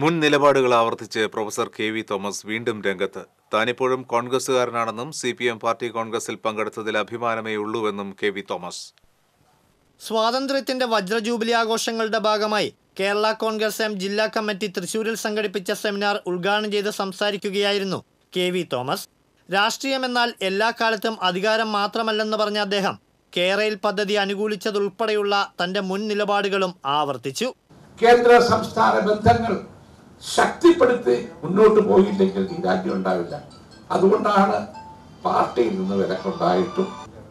മുൻ നിലപാടുകൾ ആവർത്തിച്ച് പ്രൊഫസർ കെ വി തോമസ് വീണ്ടും രംഗത്ത്. താനിപ്പോഴും കോൺഗ്രസുകാരനാണെന്നും സി പി എം പാർട്ടി കോൺഗ്രസിൽ പങ്കെടുത്തതിൽ അഭിമാനമേ ഉള്ളൂവെന്നും കെ വി തോമസ്. സ്വാതന്ത്ര്യത്തിന്റെ വജ്രജൂബിലി ആഘോഷങ്ങളുടെ ഭാഗമായി കേരള കോൺഗ്രസ് എം ജില്ലാ കമ്മിറ്റി തൃശൂരിൽ സംഘടിപ്പിച്ച സെമിനാർ ഉദ്ഘാടനം ചെയ്ത് സംസാരിക്കുകയായിരുന്നു കെ വി തോമസ്. രാഷ്ട്രീയമെന്നാൽ എല്ലാ കാലത്തും അധികാരം മാത്രമല്ലെന്ന് പറഞ്ഞ അദ്ദേഹം കേരയിൽ പദ്ധതി അനുകൂലിച്ചതുൾപ്പെടെയുള്ള തന്റെ മുൻ നിലപാടുകളും ആവർത്തിച്ചു. കേന്ദ്ര സംസ്ഥാന ബന്ധങ്ങൾ ശക്തിപ്പെടുത്തി മുന്നോട്ട് പോയില്ലെങ്കിൽ ഈ രാജ്യം ഉണ്ടാവില്ല. അതുകൊണ്ടാണ് പാർട്ടിയിൽ നിന്ന് വിലക്കുണ്ടായിട്ടും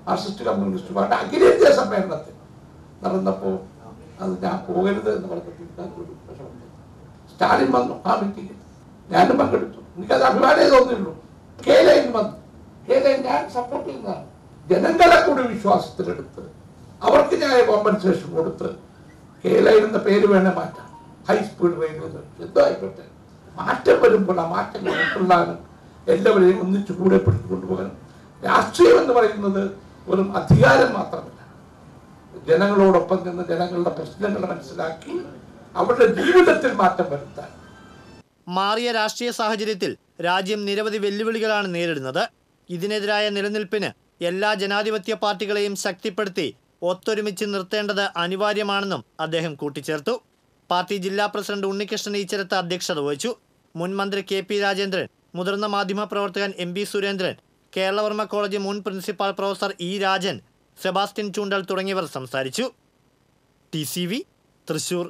മാർക്സിസ്റ്റ് കമ്മ്യൂണിസ്റ്റ് പാർട്ടി അഖിലേന്ത്യാ സമ്മേളനത്തിൽ നടന്നപ്പോൾ അത് ഞാൻ പോകരുത് എന്ന് വിഷമമുണ്ട്. സ്റ്റാലിൻ വന്നു ആ മീറ്റിംഗിൽ ഞാനും പങ്കെടുത്തു. എനിക്കത് അഭിമാനേ തോന്നിയുള്ളൂ. കേലൈൻ വന്നു. കേരളയിൽ ഞാൻ സപ്പോർട്ട് ചെയ്യുന്നതാണ് ജനങ്ങളെ കൂടി വിശ്വാസത്തിലെടുത്ത് അവർക്ക് ഞാൻ കോമ്പൻസേഷൻ കൊടുത്ത് കേരളയിൽ എന്ന പേര് വേണേ മാറ്റാം. ഹൈ സ്പീഡ് റെയിൽവേ എന്തോ ആയിക്കോട്ടെ മാറ്റം വരുമ്പോൾ ആ മാറ്റങ്ങൾ ഉൾക്കൊള്ളാനും എല്ലാവരെയും ഒന്നിച്ചു കൂടെ പിടിച്ചുകൊണ്ടുപോകാനും രാഷ്ട്രീയം എന്ന് പറയുന്നത് വെറും അധികാരം മാത്രമല്ല. ജനങ്ങളോടൊപ്പം നിന്ന് ജനങ്ങളുടെ പ്രശ്നങ്ങൾ മനസ്സിലാക്കി അവരുടെ ജീവിതത്തിൽ മാറ്റം വരുത്താൻ. മാറിയ രാഷ്ട്രീയ സാഹചര്യത്തിൽ രാജ്യം നിരവധി വെല്ലുവിളികളാണ് നേരിടുന്നത്. ഇതിനെതിരായ നിലനിൽപ്പിന് എല്ലാ ജനാധിപത്യ പാർട്ടികളെയും ശക്തിപ്പെടുത്തി ഒത്തൊരുമിച്ച് നിർത്തേണ്ടത് അനിവാര്യമാണെന്നും അദ്ദേഹം കൂട്ടിച്ചേർത്തു. പാർട്ടി ജില്ലാ പ്രസിഡന്റ് ഉണ്ണികൃഷ്ണൻ ഈച്ചരത്ത് അധ്യക്ഷത വഹിച്ചു. മുൻ മന്ത്രി കെ പി രാജേന്ദ്രൻ മുതിർന്ന മാധ്യമപ്രവർത്തകൻ M P Surendran Keralavarma college മുൻ principal professor E Rajan Sebastian Choondal തുടങ്ങിയവർ സംസാരിച്ചു. ടി തൃശൂർ